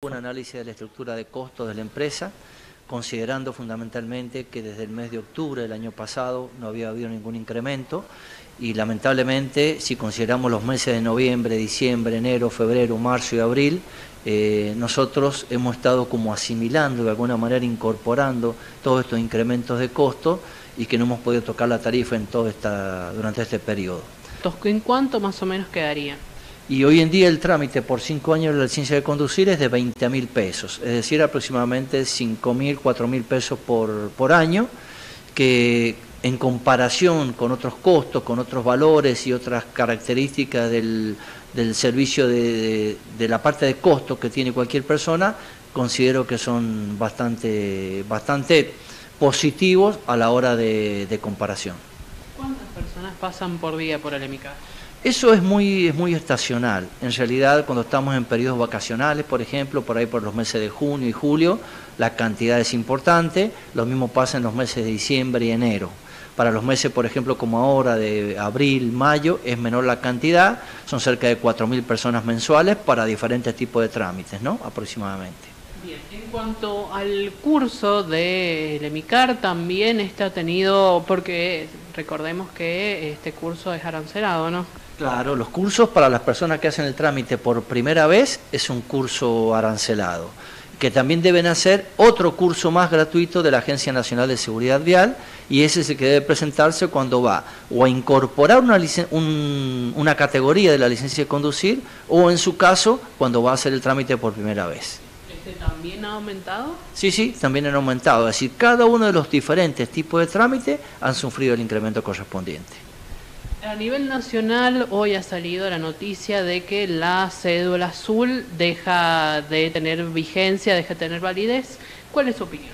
Un análisis de la estructura de costos de la empresa, considerando fundamentalmente que desde el mes de octubre del año pasado no había habido ningún incremento y lamentablemente si consideramos los meses de noviembre, diciembre, enero, febrero, marzo y abril, eh, nosotros hemos estado como asimilando, de alguna manera incorporando todos estos incrementos de costo y que no hemos podido tocar la tarifa en todo esta, durante este periodo. ¿En cuánto más o menos quedaría? Y hoy en día el trámite por cinco años de la licencia de conducir es de 20 mil pesos, es decir, aproximadamente 5 mil, 4 mil pesos por, por año, que en comparación con otros costos, con otros valores y otras características del, del servicio de, de, la parte de costo que tiene cualquier persona, considero que son bastante, bastante positivos a la hora de, de comparación. ¿Cuántas personas pasan por día por el? Eso es muy, es muy estacional. En realidad, cuando estamos en periodos vacacionales, por ejemplo, por ahí por los meses de junio y julio, la cantidad es importante. Lo mismo pasa en los meses de diciembre y enero. Para los meses, por ejemplo, como ahora de abril, mayo, es menor la cantidad. Son cerca de 4.000 personas mensuales para diferentes tipos de trámites, ¿no? Aproximadamente. Bien, en cuanto al curso de EMICAR, también está tenido, porque recordemos que este curso es arancelado, ¿no? Claro, los cursos para las personas que hacen el trámite por primera vez es un curso arancelado, que también deben hacer otro curso más gratuito de la Agencia Nacional de Seguridad Vial y ese es el que debe presentarse cuando va o a incorporar una, un, una categoría de la licencia de conducir o en su caso cuando va a hacer el trámite por primera vez. ¿Este también ha aumentado? Sí, sí, también han aumentado. Es decir, cada uno de los diferentes tipos de trámite han sufrido el incremento correspondiente. A nivel nacional, hoy ha salido la noticia de que la cédula azul deja de tener vigencia, deja de tener validez. ¿Cuál es su opinión?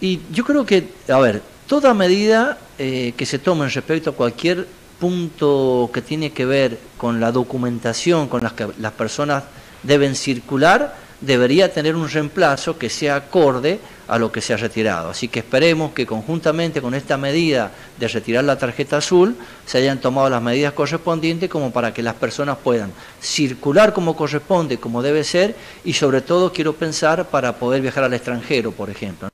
Y yo creo que, a ver, toda medida eh, que se tome respecto a cualquier punto que tiene que ver con la documentación con la que las personas deben circular, debería tener un reemplazo que sea acorde a lo que se ha retirado. Así que esperemos que conjuntamente con esta medida de retirar la tarjeta azul se hayan tomado las medidas correspondientes como para que las personas puedan circular como corresponde, como debe ser, y sobre todo quiero pensar para poder viajar al extranjero, por ejemplo.